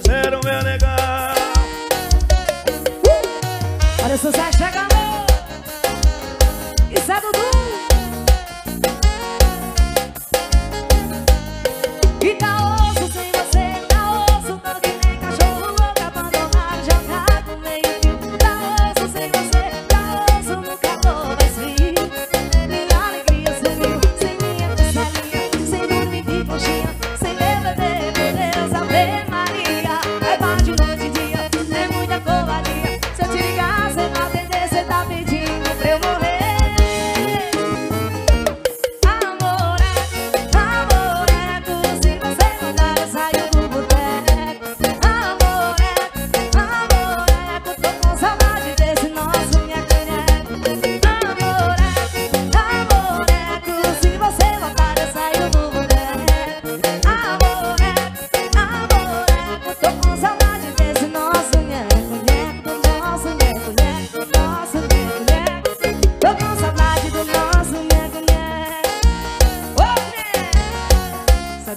fizeram meu negar. Olha o sucesso chegando.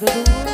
Dudu.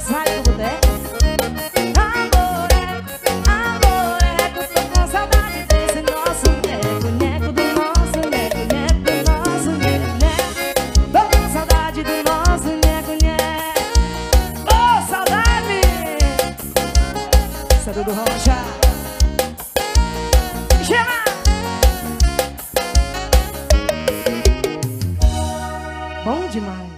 sai do boteco. Amor é, amor é, tô com saudade desse nosso do nosso neco, neco do nosso neco, neco. Saudade do nosso neco, neco. Ô, oh, saudade! É do Rocha. Chega! Bom demais.